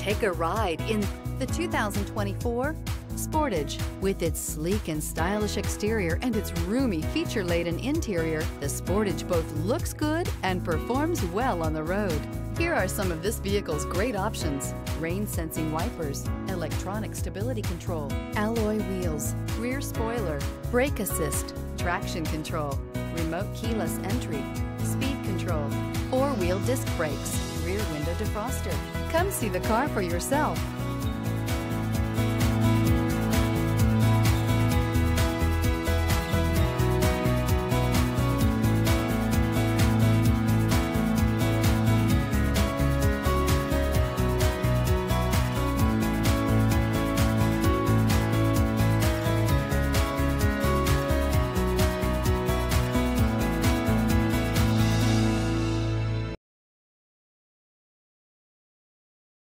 Take a ride in the 2024 Sportage. With its sleek and stylish exterior and its roomy feature-laden interior, the Sportage both looks good and performs well on the road. Here are some of this vehicle's great options. Rain sensing wipers, electronic stability control, alloy wheels, rear spoiler, brake assist, traction control, remote keyless entry, speed control, four-wheel disc brakes, rear window defroster. Come see the car for yourself.